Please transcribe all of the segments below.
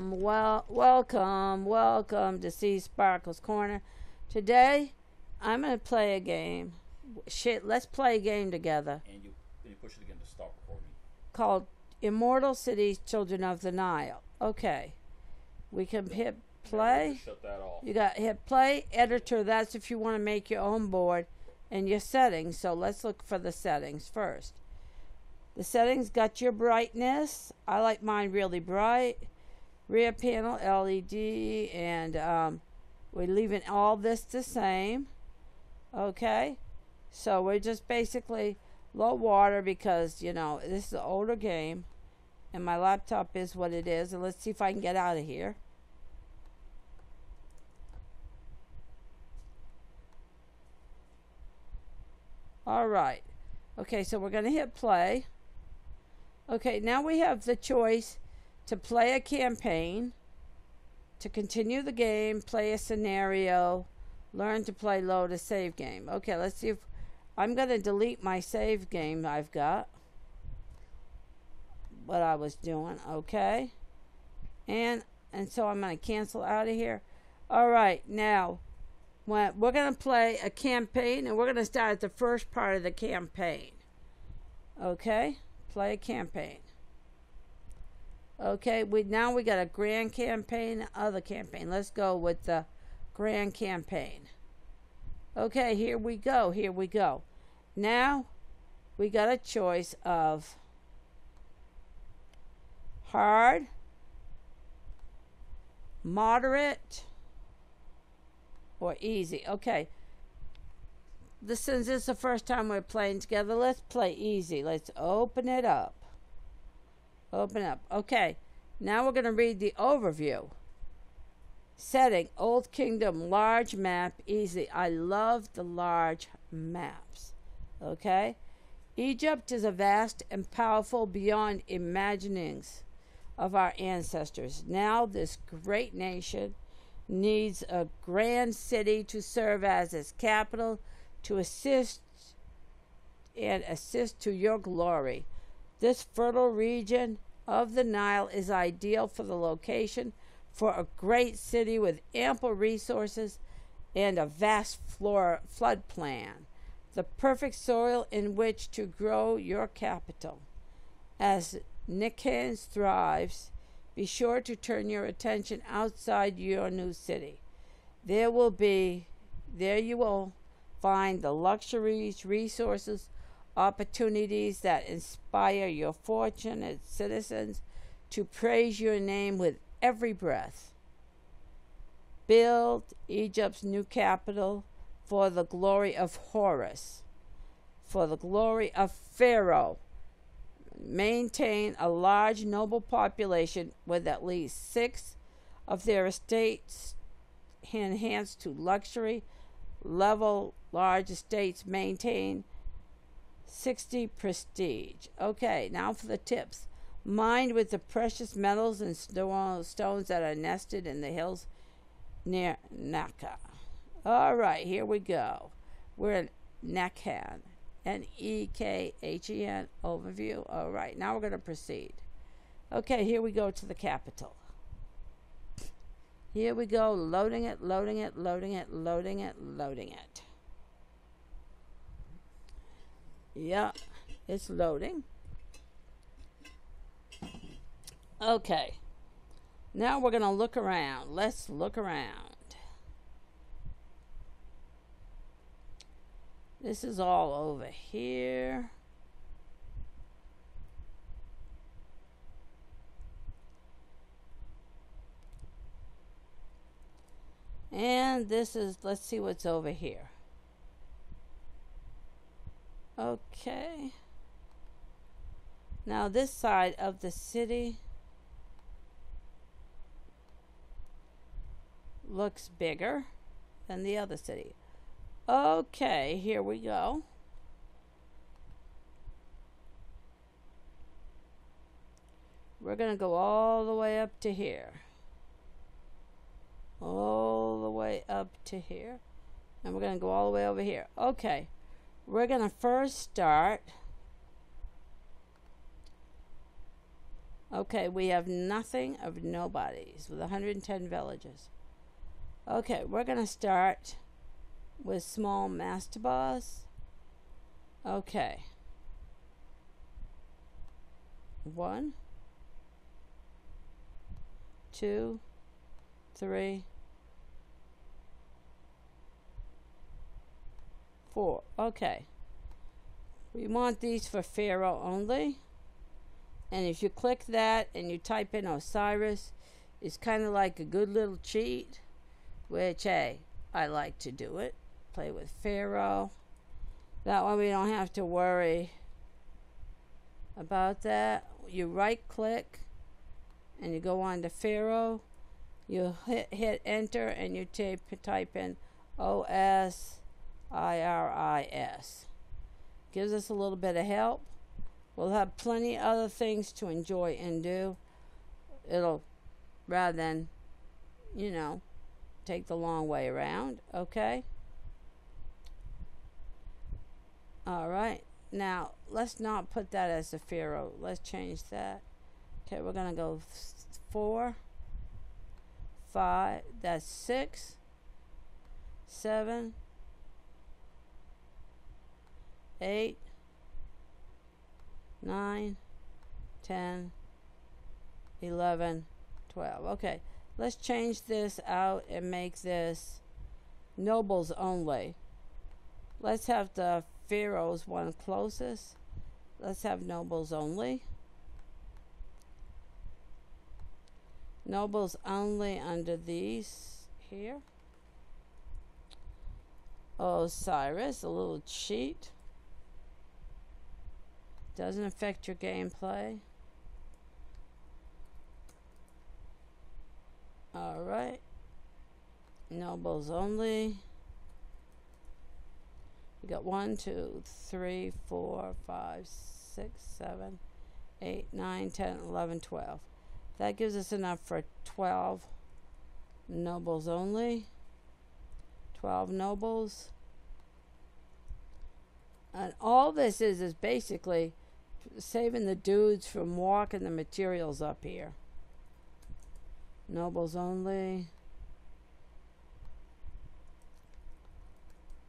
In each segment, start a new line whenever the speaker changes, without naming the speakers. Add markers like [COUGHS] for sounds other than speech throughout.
Welcome, well, welcome, welcome to Sea Sparkle's Corner. Today, I'm gonna play a game. Shit, let's play a game together
and you then you push it again to start recording.
called Immortal Cities: Children of the Nile. Okay, we can hit play.
Just shut that off.
You got hit play editor. That's if you want to make your own board and your settings. So let's look for the settings first. The settings got your brightness. I like mine really bright. Rear panel LED, and um, we're leaving all this the same. Okay, so we're just basically low water because you know this is an older game, and my laptop is what it is. And let's see if I can get out of here. All right. Okay, so we're to hit play. Okay, now we have the choice to play a campaign, to continue the game, play a scenario, learn to play load a save game. Okay, let's see if I'm going to delete my save game I've got. What I was doing, okay? And and so I'm going to cancel out of here. All right, now when we're going to play a campaign and we're going to start at the first part of the campaign. Okay? Play a campaign. Okay, we now we got a grand campaign, other campaign. Let's go with the grand campaign. Okay, here we go. Here we go. Now we got a choice of hard, moderate, or easy. Okay. This since this is the first time we're playing together, let's play easy. Let's open it up. Open up. Okay. Now we're going to read the overview. Setting Old Kingdom large map easy. I love the large maps. Okay? Egypt is a vast and powerful beyond imaginings of our ancestors. Now this great nation needs a grand city to serve as its capital to assist and assist to your glory. This fertile region of the Nile is ideal for the location for a great city with ample resources and a vast floor flood plan. The perfect soil in which to grow your capital. As Nicanes thrives, be sure to turn your attention outside your new city. There will be, there you will find the luxuries, resources, opportunities that inspire your fortunate citizens to praise your name with every breath. Build Egypt's new capital for the glory of Horus, for the glory of Pharaoh maintain a large noble population with at least six of their estates enhanced to luxury level large estates maintain 60 prestige okay now for the tips mined with the precious metals and stones that are nested in the hills near Naka. All right, here we go. We're in Nekhen. N E K H E N overview. All right, now we're going to proceed. Okay, here we go to the capital. Here we go, loading it, loading it, loading it, loading it, loading it. Yeah, it's loading. Okay, now we're going to look around. Let's look around. This is all over here. And this is, let's see what's over here. Okay. Now this side of the city looks bigger than the other city. Okay, here we go. We're going to go all the way up to here. All the way up to here. And we're going to go all the way over here. Okay. We're going to first start Okay, we have nothing of nobodies with 110 villages. Okay, we're going to start with small mastabas. Okay. One, two, three, four. Okay. We want these for Pharaoh only. And if you click that and you type in Osiris, it's kind of like a good little cheat, which, hey, I like to do it. Play with Pharaoh. That way we don't have to worry about that. You right click and you go on to Pharaoh. You hit, hit enter and you type, type in O S I R I S. Gives us a little bit of help. We'll have plenty other things to enjoy and do. It'll, rather than, you know, take the long way around, okay? All right. Now, let's not put that as a Pharaoh. Let's change that. Okay, we're going to go four, five, that's six, seven, eight, nine, ten, eleven, twelve. Okay, let's change this out and make this nobles only. Let's have the pharaohs one closest. Let's have nobles only. Nobles only under these here. Osiris, a little cheat. Doesn't affect your gameplay. Alright. Nobles only. We got one, two, three, four, five, six, seven, eight, nine, ten, eleven, twelve. That gives us enough for 12 nobles only. 12 nobles. And all this is is basically saving the dudes from walking the materials up here. Nobles only.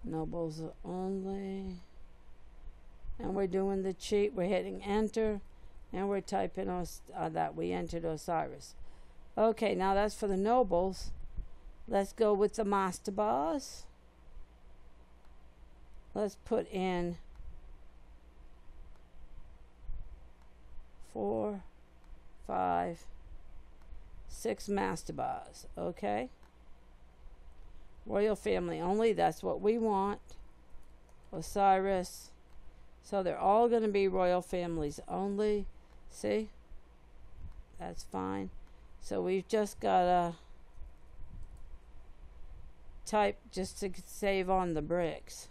Nobles only. And we're doing the cheat. We're hitting enter. And we're typing Os- uh, that we entered Osiris. Okay, now that's for the nobles. Let's go with the master mastabas. Let's put in four, five, six mastabas. Okay. Royal family only. That's what we want. Osiris. So they're all going to be royal families only. See? That's fine. So we've just got to type just to save on the bricks.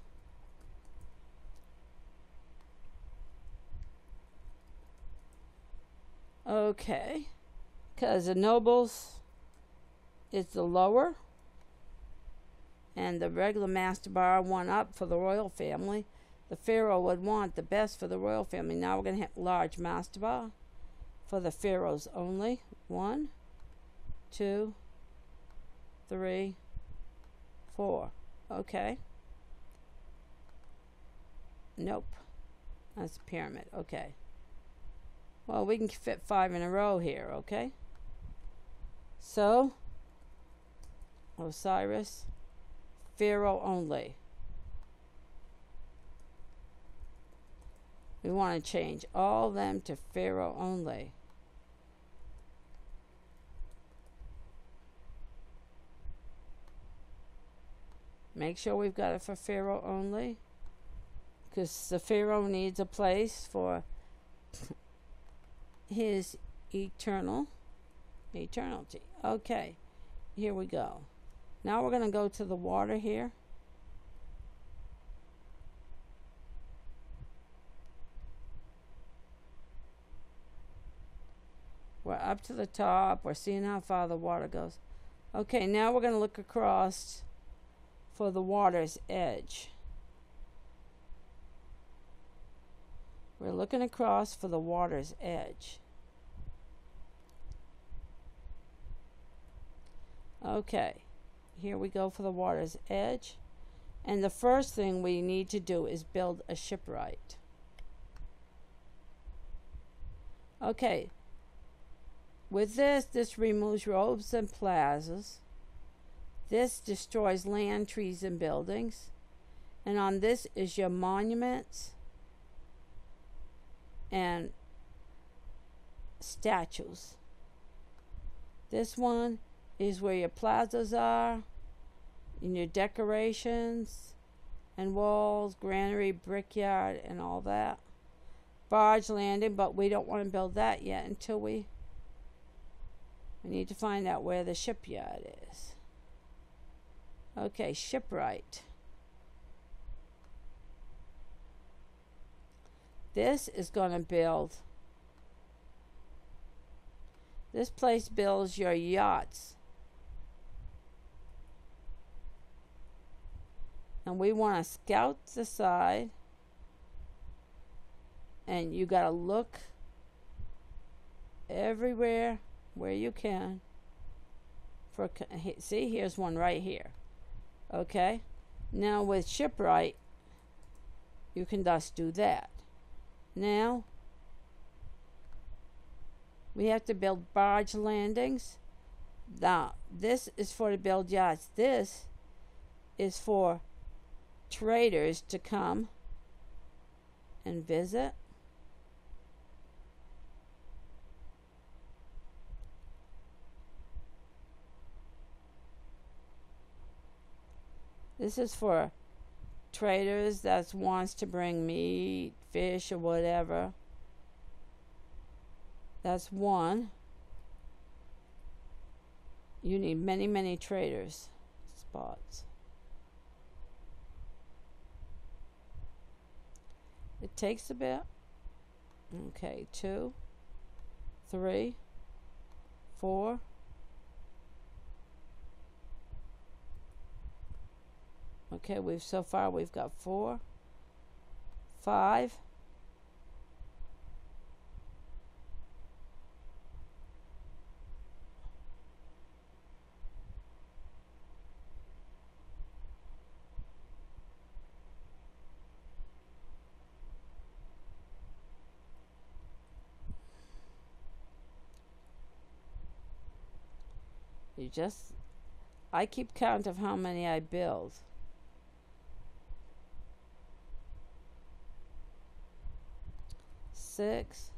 Okay. Because the nobles is the lower. And the regular mastaba one up for the royal family. The pharaoh would want the best for the royal family. Now we're going to have large mastaba for the pharaohs only. One, two, three, four. Okay. Nope. That's a pyramid. Okay. Well, we can fit five in a row here, okay? So, Osiris, Pharaoh only. We want to change all them to Pharaoh only. Make sure we've got it for Pharaoh only. Because the Pharaoh needs a place for his eternal eternity. Okay, here we go. Now we're going to go to the water here. We're up to the top. We're seeing how far the water goes. Okay, now we're going to look across for the water's edge. We're looking across for the water's edge. Okay, here we go for the water's edge. And the first thing we need to do is build a shipwright. Okay, with this, this removes roads and plazas. This destroys land, trees, and buildings. And on this is your monuments and statues. This one is where your plazas are, and your decorations, and walls, granary, brickyard, and all that. Barge landing, but we don't want to build that yet until we we need to find out where the shipyard is. Okay, shipwright. This is going to build. This place builds your yachts. And we want to scout the side. And you got to look everywhere where you can. For see, here's one right here. Okay, now with shipwright, you can thus do that. Now we have to build barge landings. Now this is for to build yachts. This is for traders to come and visit. This is for traders that wants to bring meat, fish, or whatever. That's one. You need many, many traders spots. It takes a bit. Okay, two, three, four, Okay, we've so far we've got four, five, You just, I keep count of how many I build. Six.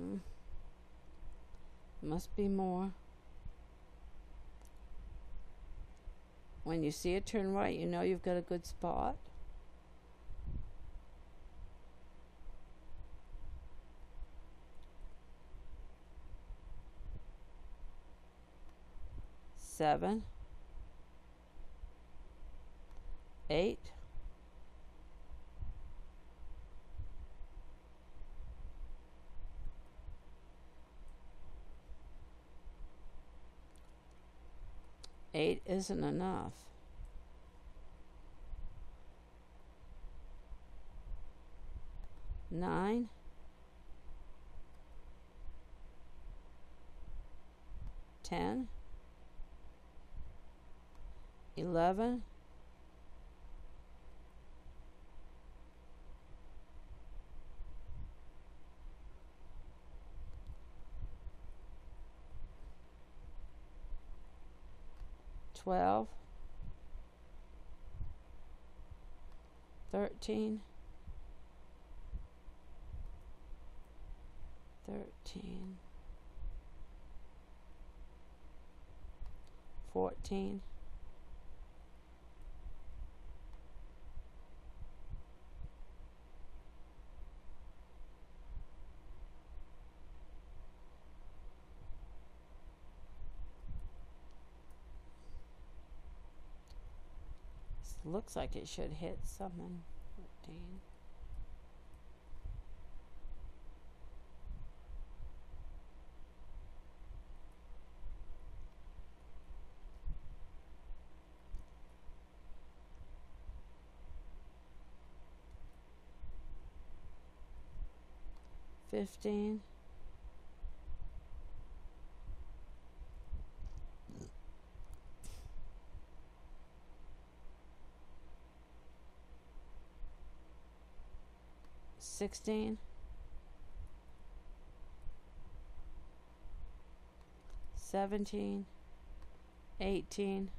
Mm. Must be more. When you see it turn right, you know you've got a good spot. Seven, eight, Eight isn't enough. Nine. Ten. Eleven. Twelve. Thirteen. Thirteen. Fourteen looks like it should hit something. 14. Fifteen. 16. 17, 18.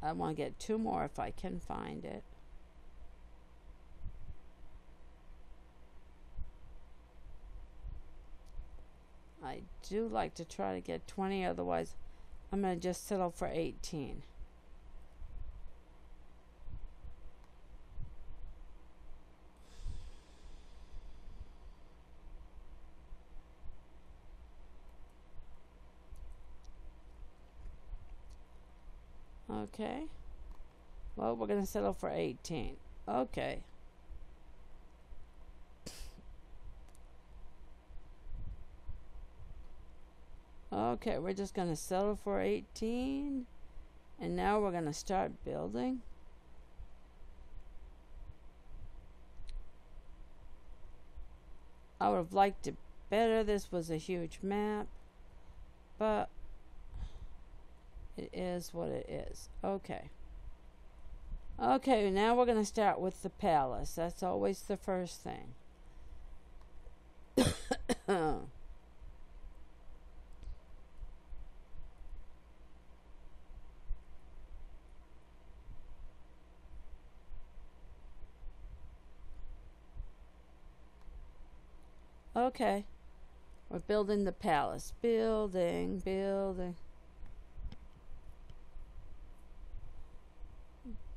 I want to get two more if I can find it. I do like to try to get 20, otherwise I'm going to just settle for 18. Okay. Well, we're going to settle for 18. Okay. Okay, we're just going to settle for 18. And now we're going to start building. I would have liked it better. This was a huge map. But it is what it is. Okay. Okay, now we're going to start with the palace. That's always the first thing. [COUGHS] okay. We're building the palace. Building, building.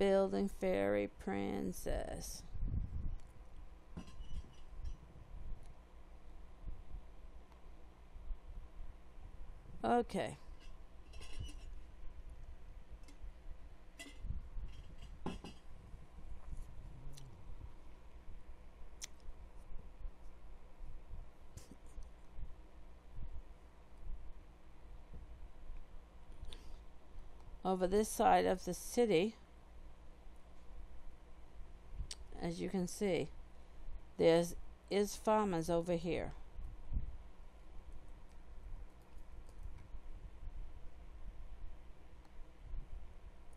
Building Fairy Princess. Okay. Over this side of the city, as you can see, there's is farmers over here.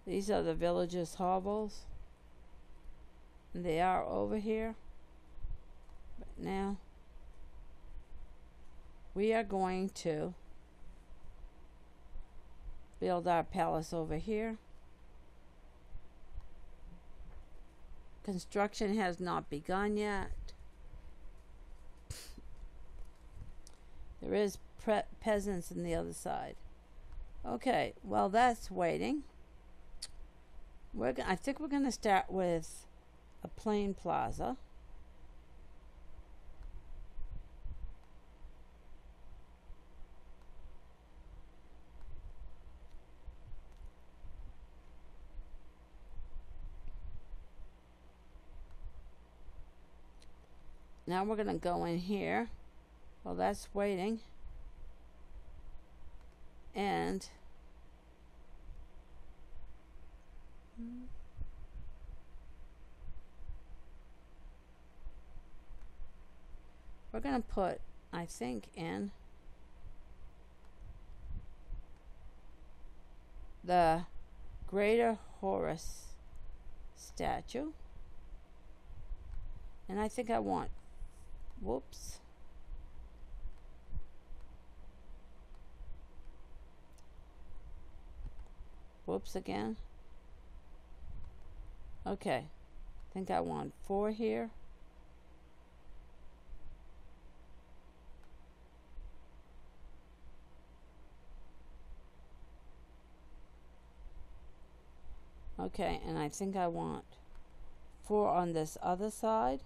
These are the villagers' hovels. They are over here. But now we are going to build our palace over here. Construction has not begun yet. There is peasants on the other side. Okay, well that's waiting. We're g- I think we're going to start with a plain plaza. Now we're going to go in here. Well, that's waiting. And we're going to put, I think, in the Greater Horus statue. And I think I want Whoops. Whoops again. Okay. I think I want four here. Okay, and I think I want four on this other side.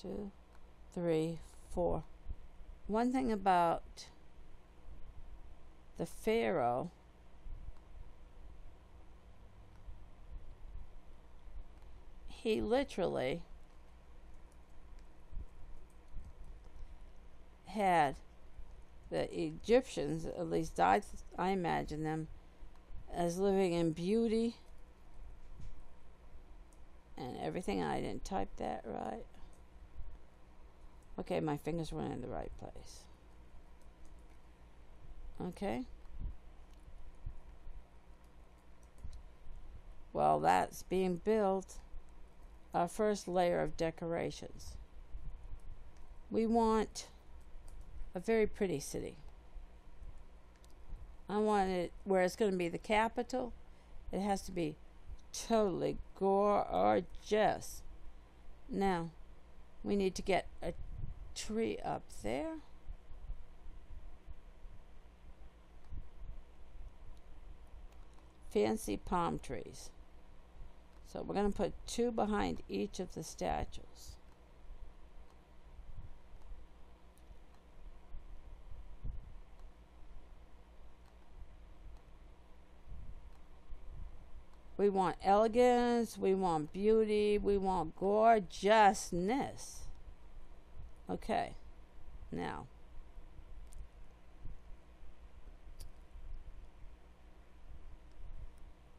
Two, three, four. One thing about the Pharaoh he literally had the Egyptians, at least I, I imagine them, as living in beauty And everything, I didn't type that right. Okay, my fingers went in the right place. Okay. Well, that's being built, our first layer of decorations. We want a very pretty city. I want it where it's going to be the capital. It has to be totally gorgeous. Now, we need to get a tree up there. Fancy palm trees. So we're going to put two behind each of the statues. We want elegance, we want beauty, we want gorgeousness. Okay, now.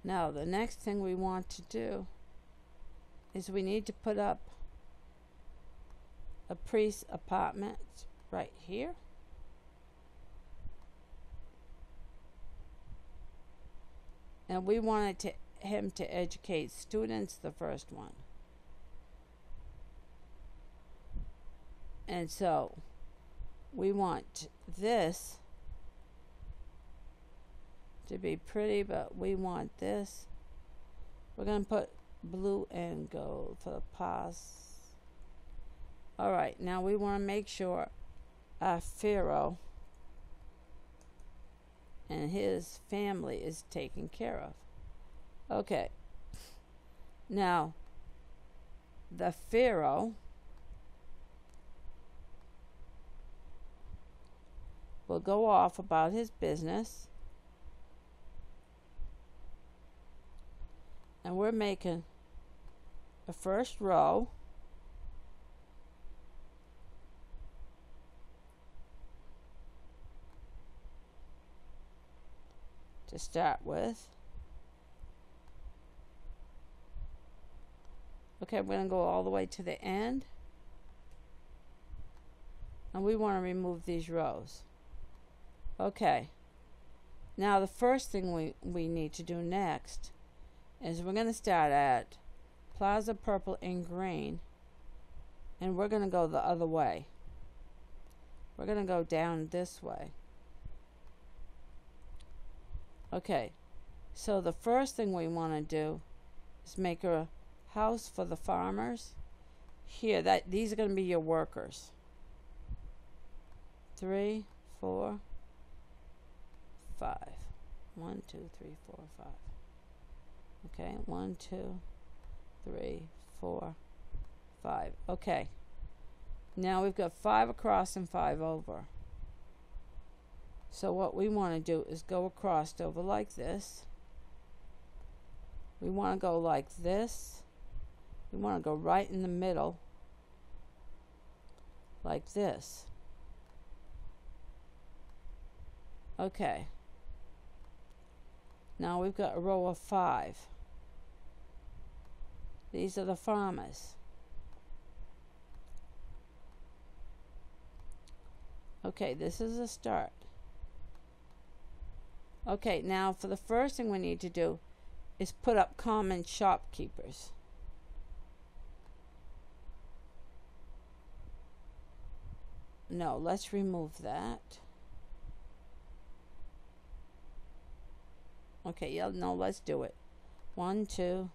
Now, the next thing we want to do is we need to put up a priest apartment right here. And we wanted to him to educate students, the first one. And so we want this to be pretty, but we want this. We're going to put blue and gold for the pass. All right, now we want to make sure our Pharaoh and his family is taken care of. Okay. Now, the Pharaoh will go off about his business. And we're making a first row. To start with. Okay, we're going to go all the way to the end. And we want to remove these rows. Okay. Now the first thing we, we need to do next is we're going to start at Plaza Purple and Green. And we're going to go the other way. We're going to go down this way. Okay. So the first thing we want to do is make a house for the farmers. Here, that these are going to be your workers. Three, four, five. One, two, three, four, five. Okay, one, two, three, four, five. Okay. Now we've got five across and five over. So what we want to do is go across over like this. We want to go like this. We want to go right in the middle like this. Okay. Now we've got a row of five. These are the farmers. Okay, this is a start. Okay, now for the first thing we need to do is put up common shopkeepers. No, let's remove that. Okay, yeah, no, let's do it. One, two,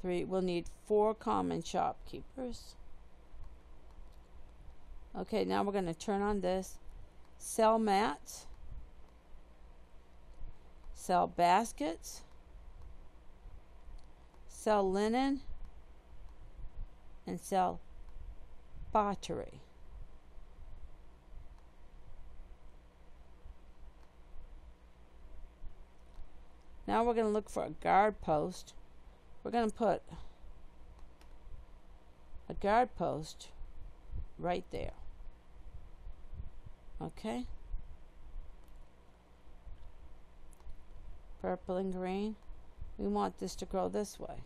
three. We'll need four common shopkeepers. Okay, now we're going to turn on this. Sell mats. Sell baskets. Sell linen. And sell pottery. Now we're going to look for a guard post. We're going to put a guard post right there. Okay? Purple and green. We want this to grow this way.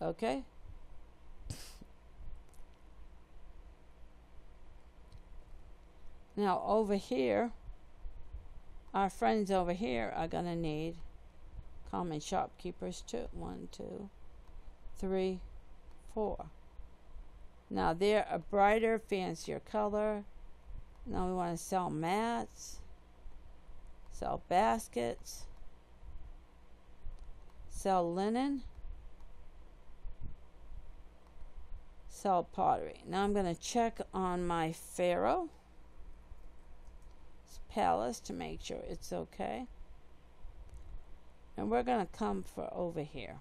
Okay? Now, over here, our friends over here are going to need common shopkeepers too. One, two, three, four. Now, they're a brighter, fancier color. Now, we want to sell mats, sell baskets, sell linen, sell pottery. Now, I'm going to check on my Pharaoh palace to make sure it's okay. And we're going to come for over here.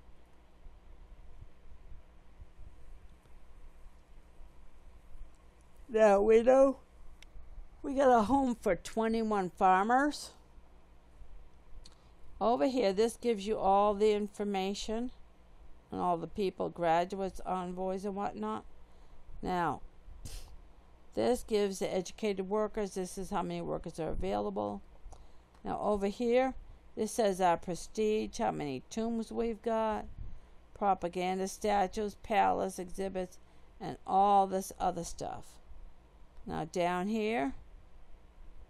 Now we know we got a home for 21 farmers. Over here, this gives you all the information and all the people, graduates, envoys, and whatnot. Now, this gives the educated workers, this is how many workers are available. Now, over here, this says our prestige, how many tombs we've got, propaganda statues, palace exhibits, and all this other stuff. Now, down here,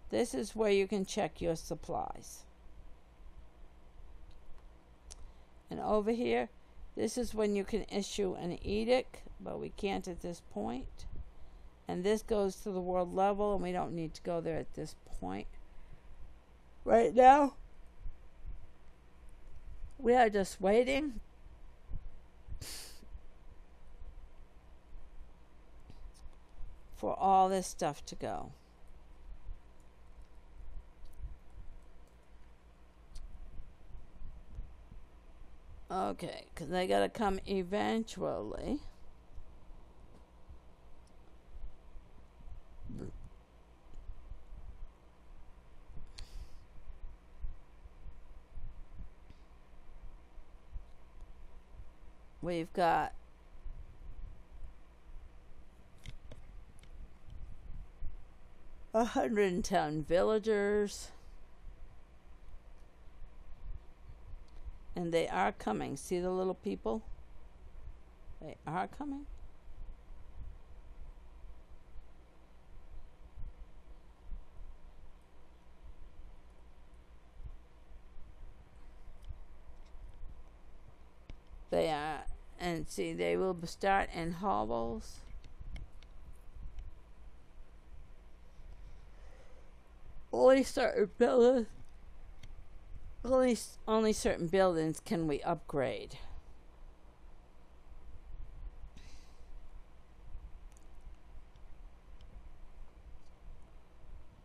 this is where you can check your supplies. And over here, this is when you can issue an edict, but we can't at this point. And this goes to the world level, and we don't need to go there at this point. Right now, we are just waiting. For all this stuff to go. Okay, because they got to come eventually. We've got a hundred and ten villagers. And they are coming. See the little people? They are coming. They are, and see, they will start in hovels. Only certain buildings, only only certain buildings can we upgrade.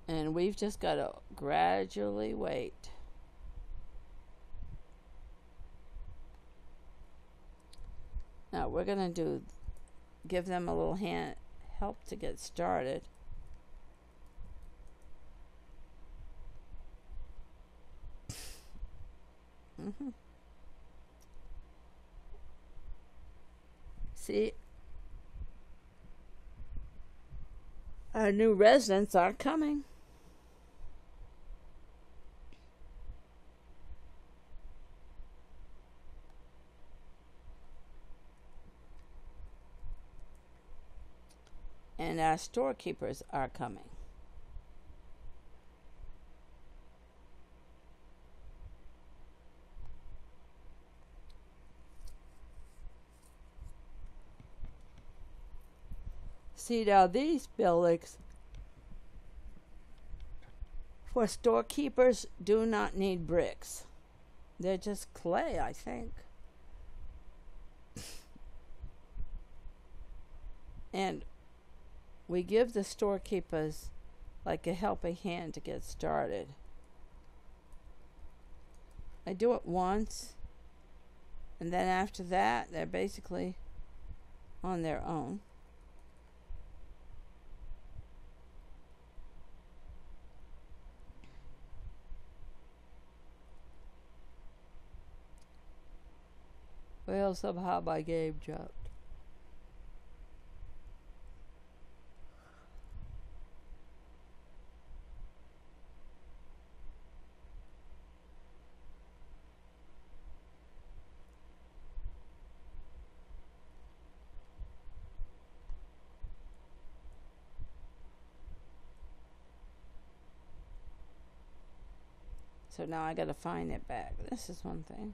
And we've just got to gradually wait. Now we're going to do, give them a little hand, help to get started. mm-hmm. See, our new residents are coming. And our storekeepers are coming. See now these buildings for storekeepers do not need bricks. They're just clay, I think. [LAUGHS] and we give the storekeepers like a helping hand to get started. I do it once, and then after that, they're basically on their own. Well, somehow my game jumped. Now I gotta find it back. This is one thing.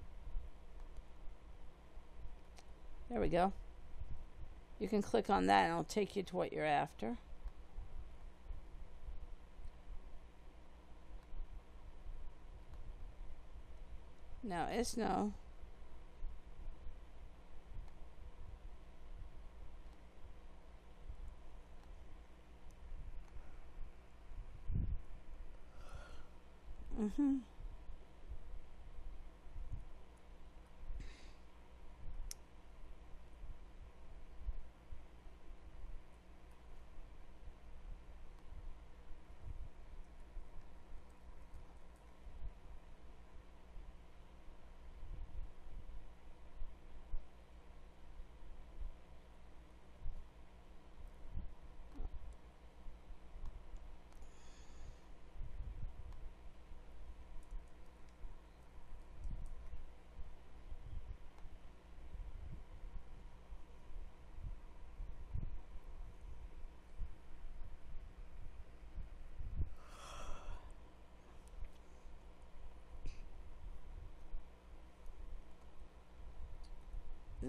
There we go. You can click on that and it'll take you to what you're after. Now it's no. Mm-hmm.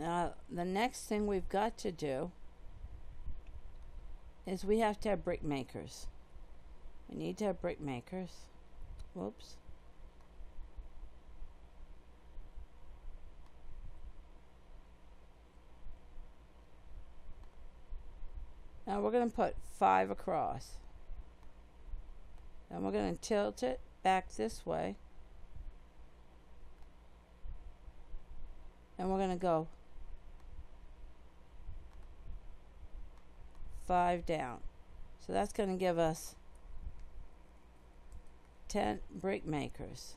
Now, the next thing we've got to do is we have to have brick makers. We need to have brick makers. Whoops. Now we're going to put five across. Then we're going to tilt it back this way. And we're going to go five down. So that's going to give us 10 brick makers.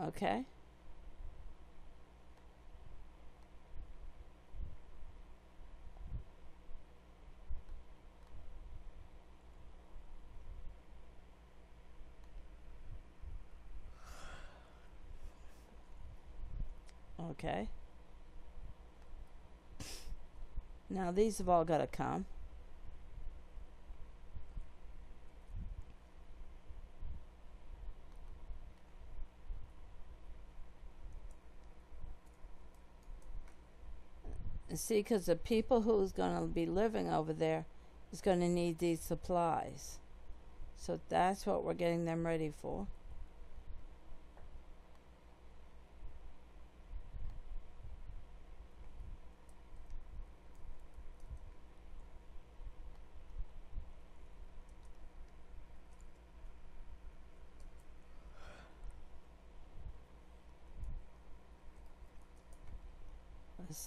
Okay. Okay. Now these have all got to come. See, because the people who's going to be living over there is going to need these supplies. So that's what we're getting them ready for.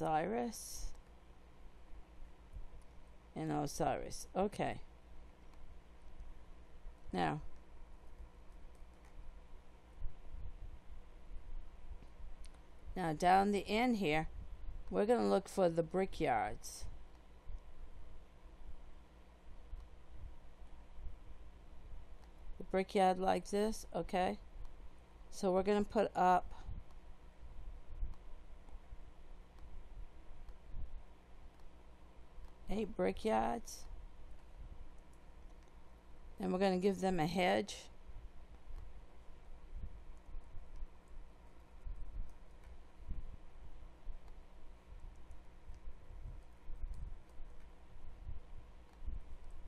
Osiris and Osiris. Okay. Now, now down the end here, we're going to look for the brickyards. The brickyard like this, okay? So we're going to put up eight brickyards. And we're going to give them a hedge.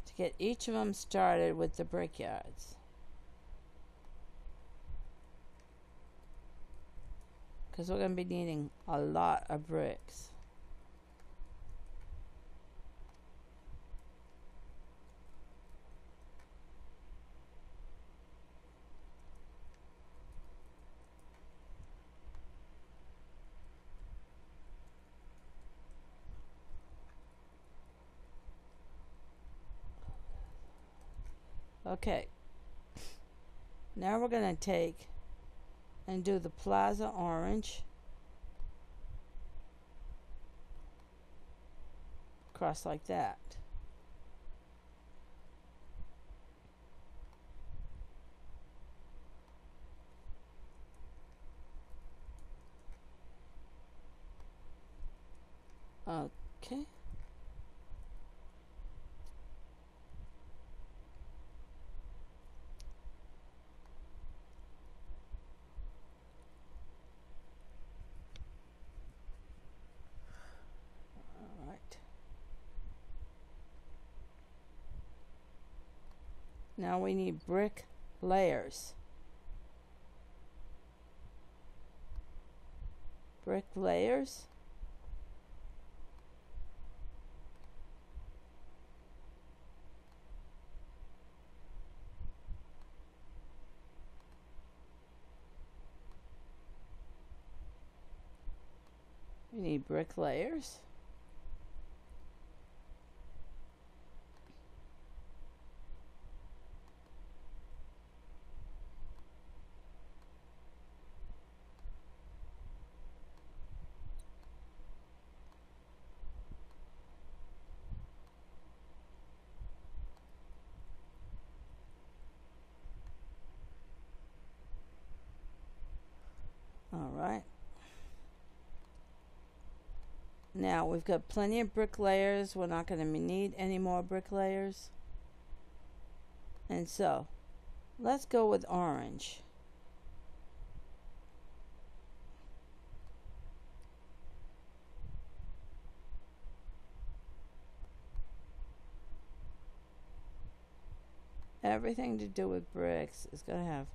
To get each of them started with the brickyards. Because we're going to be needing a lot of bricks. Okay. Now we're going to take and do the Plaza Orange. Cross like that. Okay. Now we need brick layers. Brick layers. We need brick layers. All right. Now we've got plenty of bricklayers. We're not going to need any more bricklayers. And so, let's go with orange. Everything to do with bricks is going to have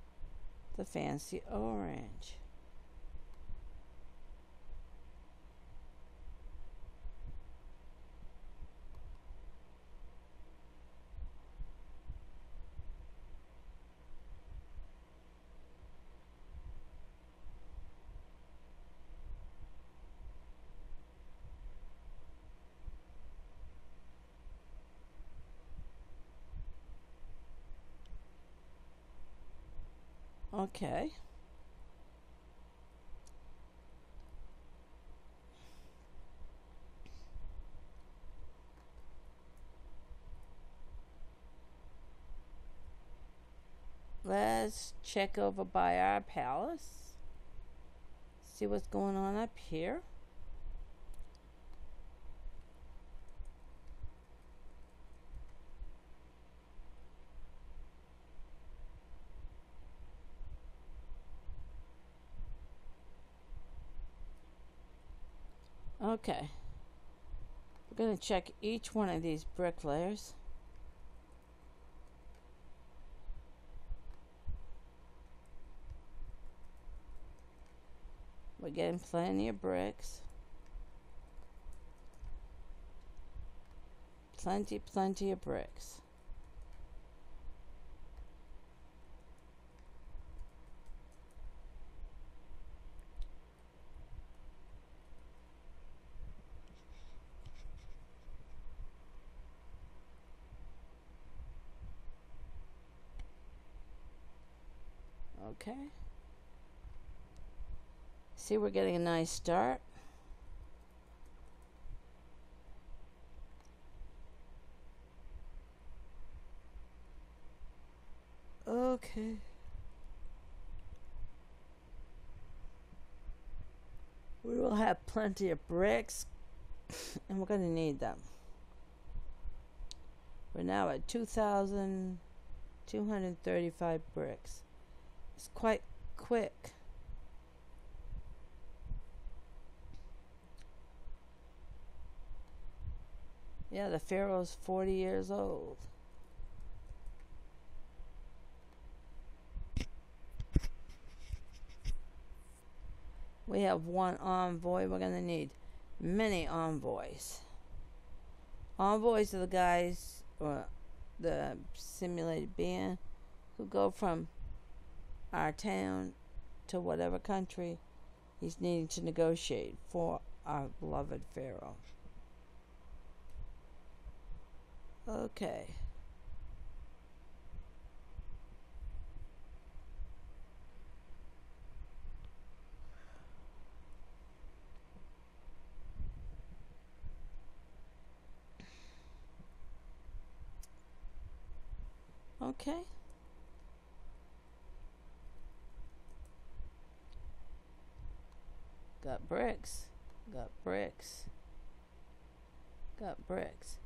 the fancy orange. Okay. Let's check over by our palace. See what's going on up here. Okay. We're going to check each one of these brick layers. We're getting plenty of bricks. Plenty, plenty of bricks. Okay. See, we're getting a nice start. Okay. We will have plenty of bricks, [COUGHS] and we're going to need them. We're now at 2,235 bricks. It's quite quick. Yeah, the Pharaoh's 40 years old. We have one envoy. We're going to need many envoys. Envoys are the guys, or the simulated being, who go from our town to whatever country he's needing to negotiate for our beloved Pharaoh. Okay. Okay. Got bricks. Got bricks. Got bricks.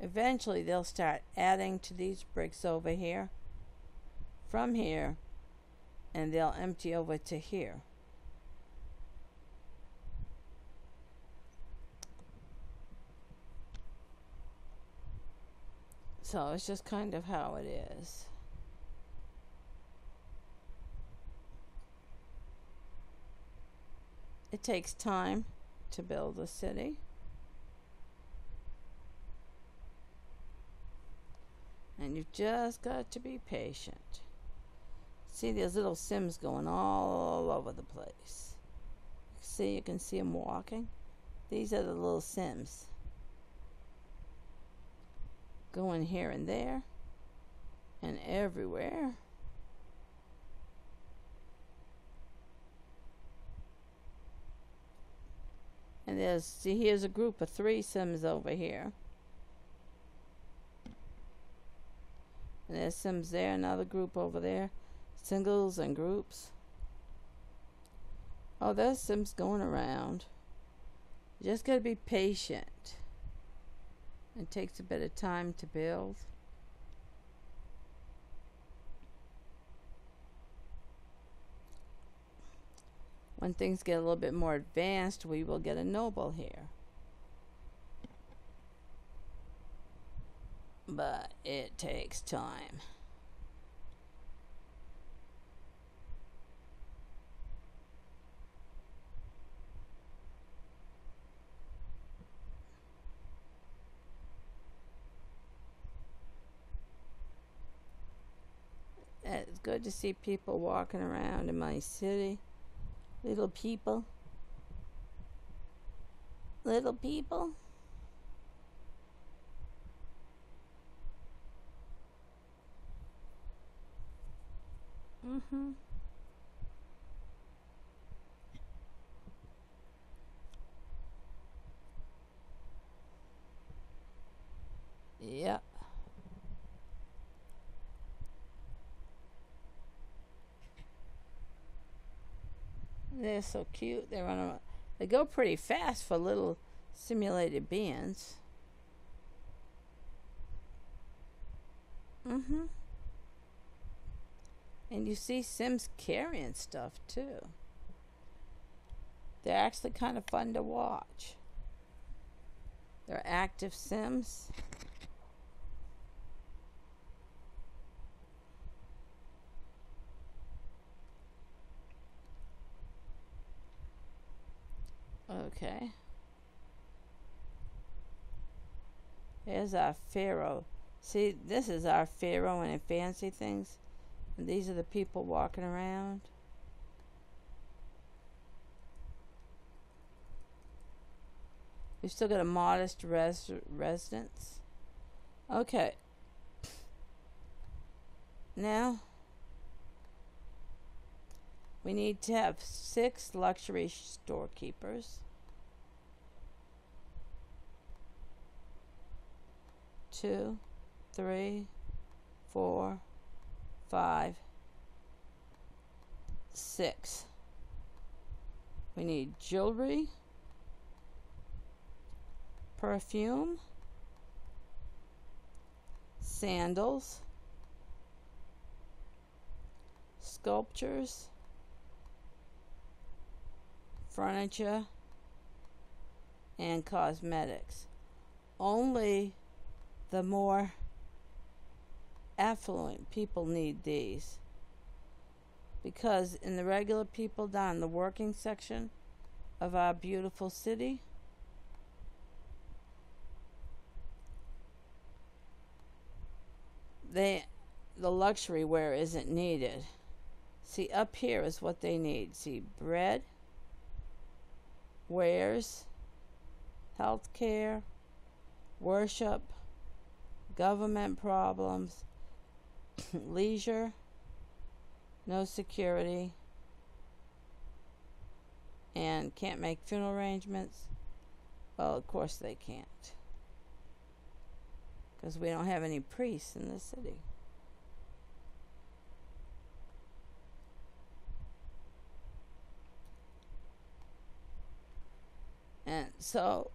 Eventually, they'll start adding to these bricks over here. From here. And they'll empty over to here. So it's just kind of how it is. It takes time to build a city. And you've just got to be patient. See these little Sims going all over the place. See, you can see them walking. These are the little Sims. Going here and there and everywhere. And there's, see, here's a group of three Sims over here. And there's Sims there, another group over there. Singles and groups. Oh, there's Sims going around. You just gotta be patient. It takes a bit of time to build. When things get a little bit more advanced, we will get a noble here. But it takes time. It's good to see people walking around in my city. Little people. Little people. Mm-hmm. Yep. They're so cute. They run around. They go pretty fast for little simulated beings. Mm-hmm. And you see Sims carrying stuff too. They're actually kind of fun to watch. They're active Sims. Okay. Here's our Pharaoh. See, this is our Pharaoh and fancy things. And these are the people walking around. We've still got a modest res- residence. Okay. Now, we need to have six luxury storekeepers. Two, three, four, five, six. We need jewelry, perfume, sandals, sculptures, furniture, and cosmetics. Only the more affluent people need these. Because in the regular people down the working section of our beautiful city, they the luxury wear isn't needed. See up here is what they need. See bread, wares, health care, worship, government problems, [COUGHS] leisure, no security, and can't make funeral arrangements. Well, of course they can't. Because we don't have any priests in the city. And so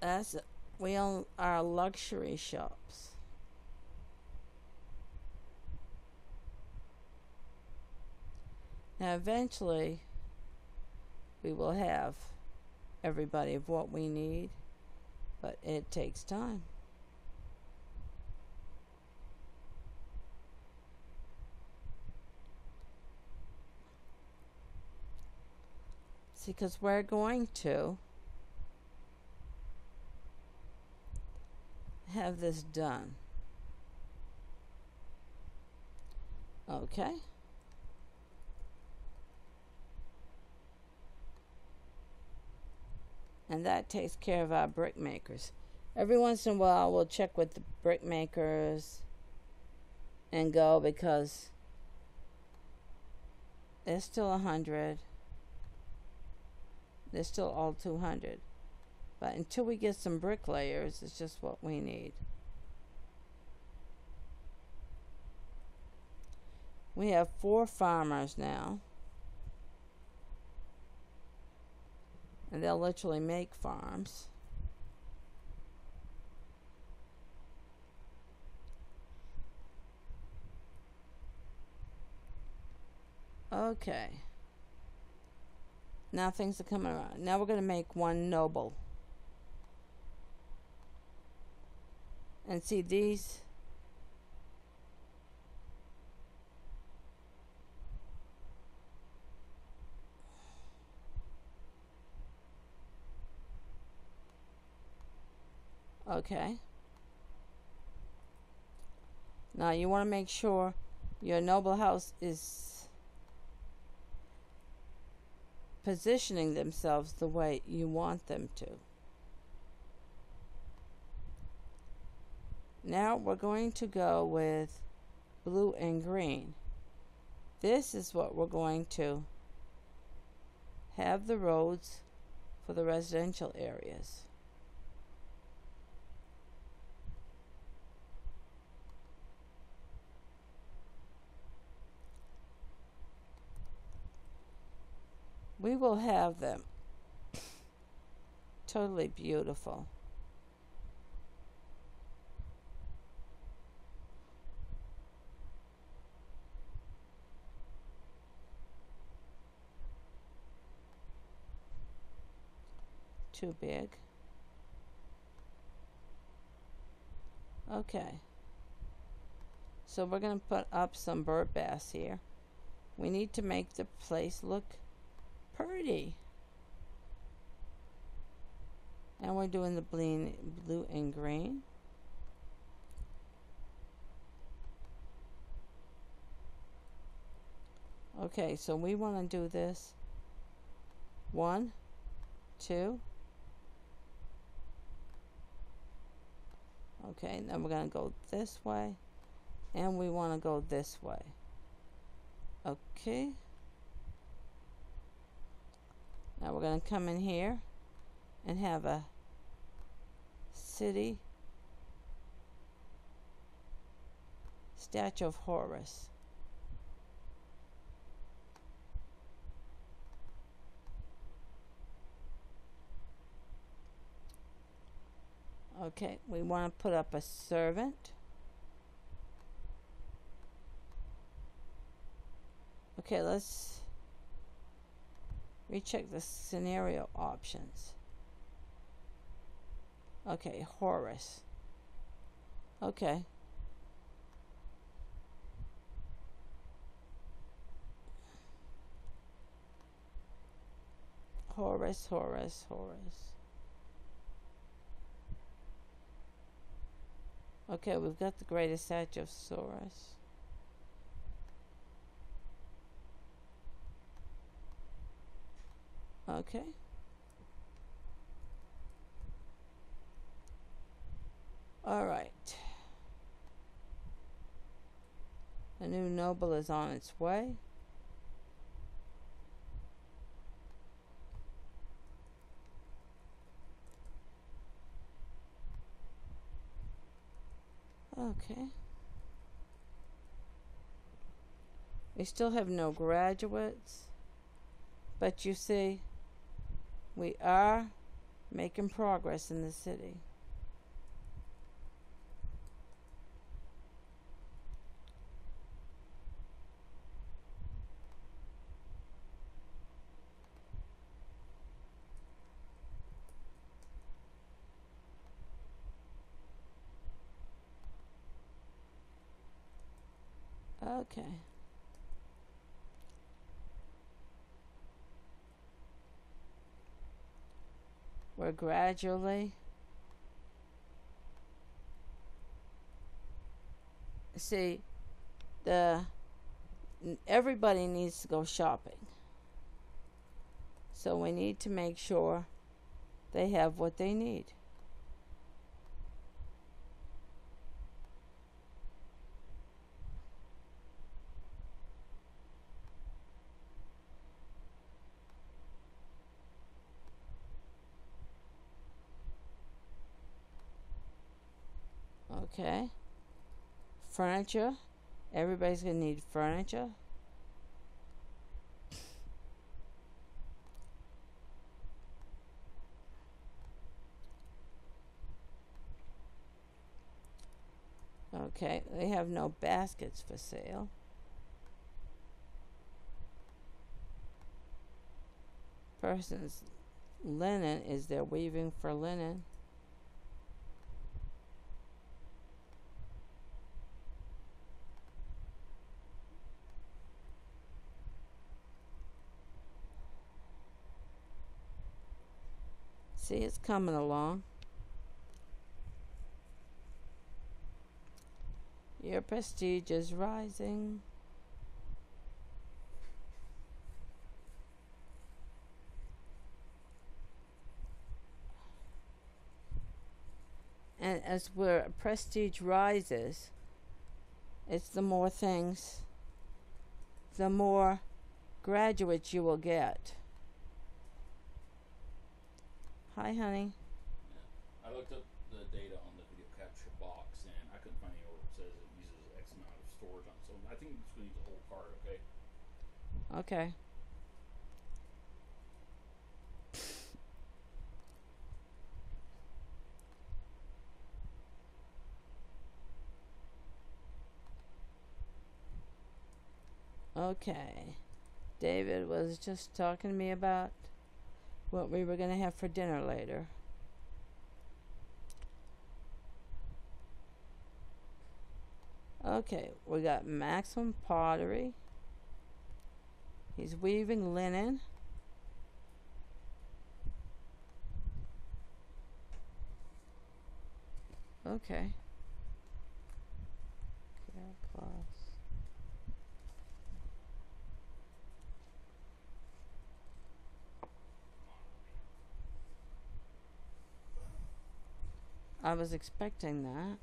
that's we own our luxury shops. Now eventually we will have everybody of what we need, but it takes time. See, because we're going to have this done. Okay. And that takes care of our brick makers. Every once in a while, we'll check with the brick makers and go because they're still a 100. They're still all 200. But until we get some bricklayers, it's just what we need. We have four farmers now. And they'll literally make farms. Okay. Now things are coming around. Now we're going to make one noble. And see these Okay. Now you want to make sure your noble house is positioning themselves the way you want them to. Now we're going to go with blue and green. This is what we're going to have the roads for the residential areas. We will have them. totally beautiful. Too big. Okay. So we're going to put up some bird bass here. We need to make the place look pretty. And we're doing the blue, blue and green. Okay, so we want to do this. One, two. Okay, then we're going to go this way. And we want to go this way. Okay. Now we're going to come in here and have a city statue of Horus. Okay, we want to put up a servant. Okay, let's Recheck the scenario options. Okay, Horus. Okay. Horus, Horus, Horus. Okay, we've got the greatest statue of Soros. Okay. All right. A new noble is on its way. Okay. We still have no graduates. But you see, we are making progress in the city. Okay. Gradually. See the everybody needs to go shopping. So we need to make sure they have what they need okay furniture everybody's gonna need furniture Okay, they have no baskets for sale. Person's linen is they're weaving for linen. See, it's coming along. Your prestige is rising. And as where prestige rises, it's the more things, the more graduates you will get. Hi, honey.
Yeah. I looked up the data on the video capture box and I couldn't find anywhere where it says it uses X amount of storage on. So I think it's going to use the whole card, okay?
Okay. Okay. David was just talking to me about what we were going to have for dinner later. Okay, we got Maxim Pottery. He's weaving linen. Okay. Care plus. I was expecting that.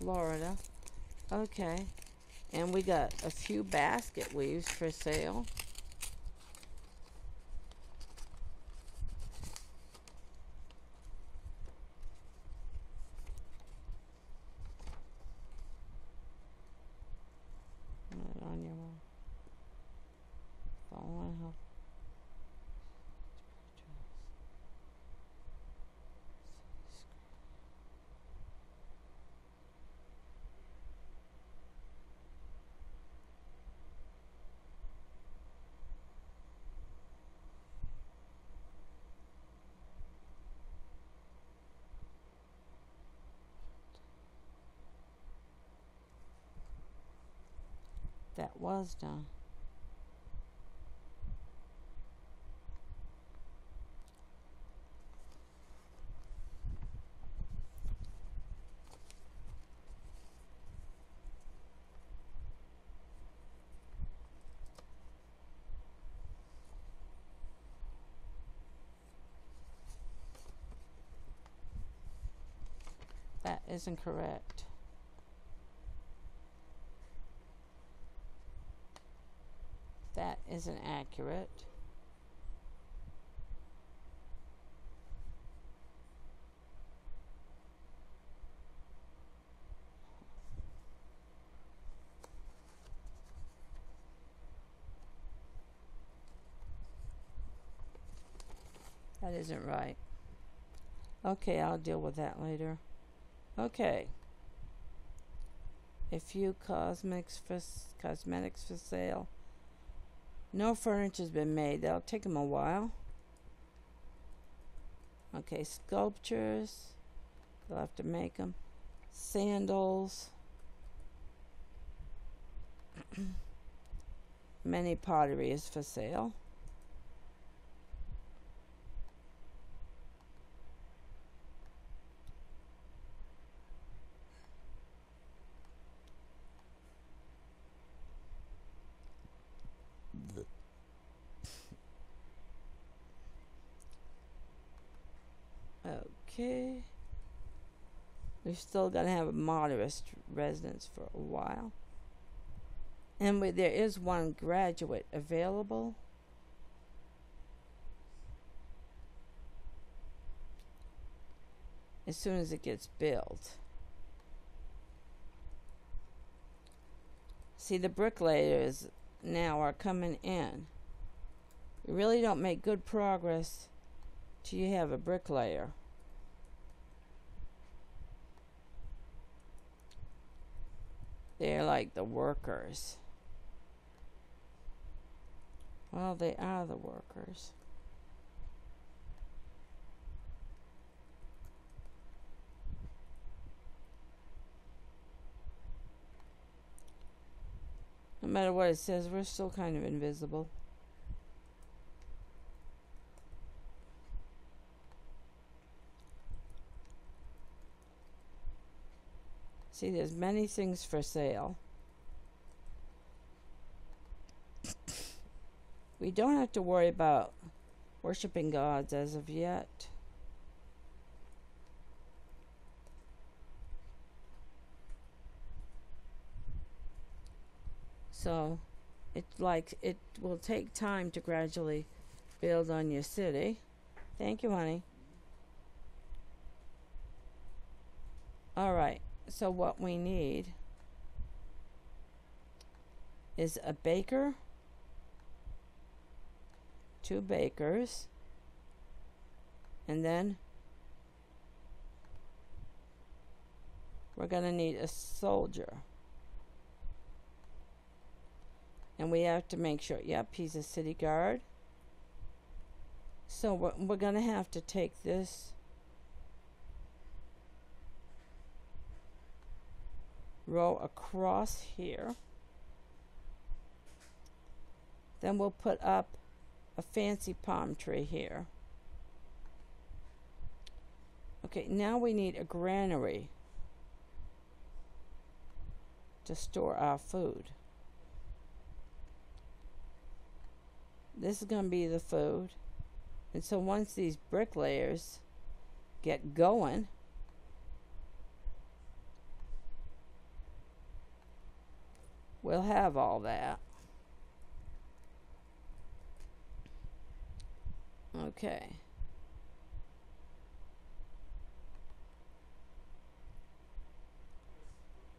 Florida. Okay. And we got a few basket weaves for sale. Not on your wall. Following help. That was done. That isn't correct. That isn't accurate. That isn't right. Okay, I'll deal with that later. Okay. A few cosmetics for cosmetics for sale. No furniture's been made. That'll take them a while. Okay, sculptures. They'll have to make them. Sandals. [CLEARS THROAT] Many pottery is for sale. Okay. We're still going to have a modest residence for a while. And we, there is one graduate available. As soon as it gets built. See, the bricklayers now are coming in. You really don't make good progress till you have a bricklayer. They're like the workers. Well, they are the workers. No matter what it says, we're still kind of invisible. See, there's many things for sale. [COUGHS] we don't have to worry about worshiping gods as of yet. So, it's like it will take time to gradually build on your city. Thank you, honey. All right so what we need is a baker, two bakers, and then we're going to need a soldier. And we have to make sure, yep, he's a city guard. So we're, we're going to have to take this row across here. Then we'll put up a fancy palm tree here. Okay, now we need a granary to store our food. This is going to be the food. And so once these bricklayers get going, We'll have all that. Okay.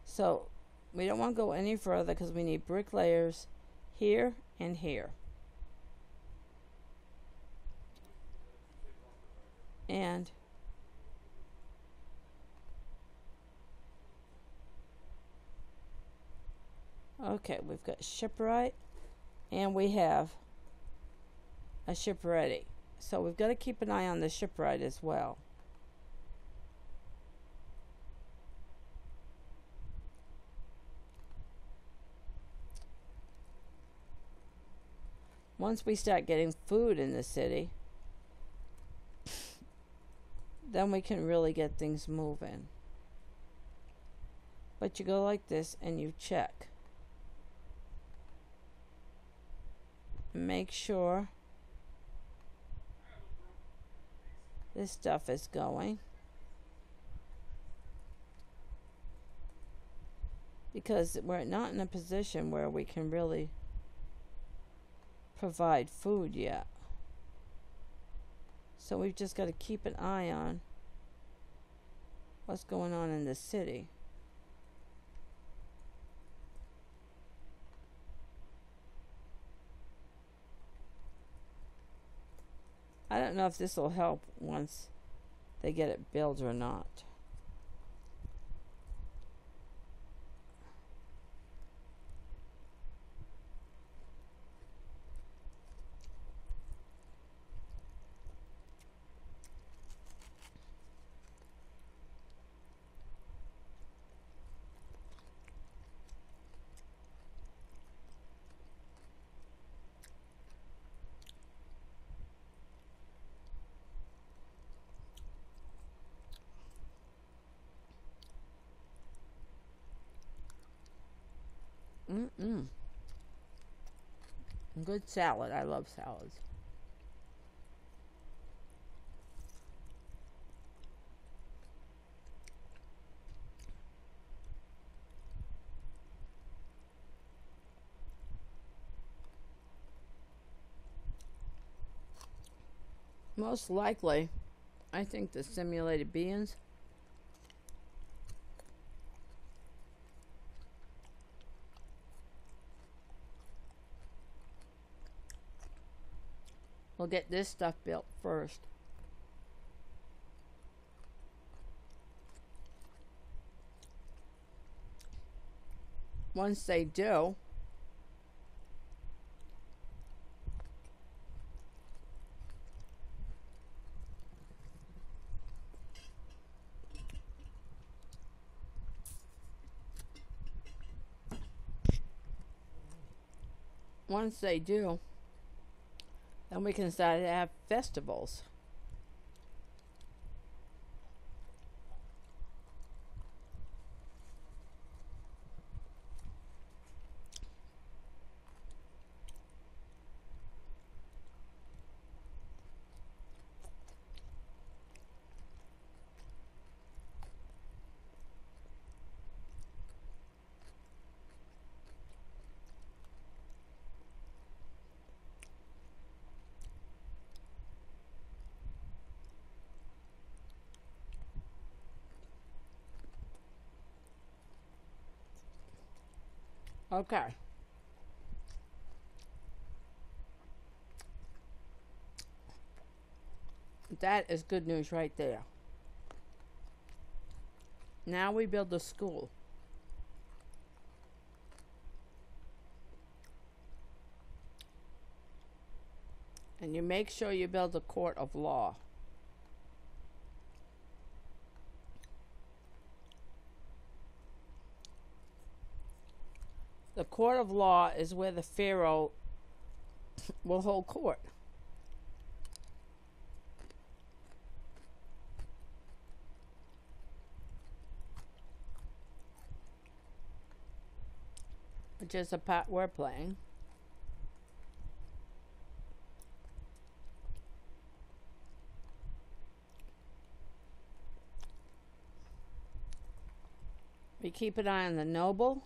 So we don't want to go any further because we need bricklayers here and here. And Okay, we've got shipwright and we have a shipwright. So we've got to keep an eye on the shipwright as well. Once we start getting food in the city, [LAUGHS] then we can really get things moving. But you go like this and you check. Make sure this stuff is going. Because we're not in a position where we can really provide food yet. So we've just got to keep an eye on what's going on in the city. I don't know if this will help once they get it built or not. good salad. I love salads. Most likely, I think the simulated beans We'll get this stuff built first. Once they do, once they do, then we can start to have festivals. Okay. That is good news right there. Now we build the school. And you make sure you build a court of law. The court of law is where the Pharaoh will hold court. Which is the part we're playing. We keep an eye on the noble.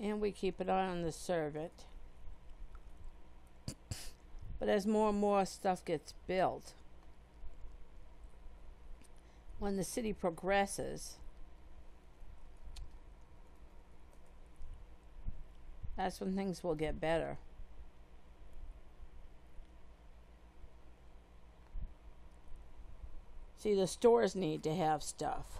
And we keep an eye on the servant. But as more and more stuff gets built, when the city progresses, that's when things will get better. See, the stores need to have stuff.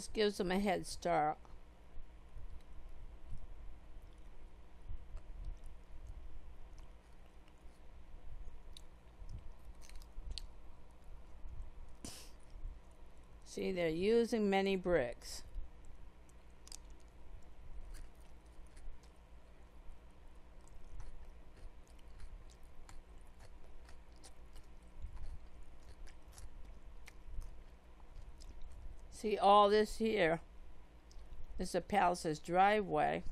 This gives them a head start. See, they're using many bricks. See, all this here. This is a palace's driveway.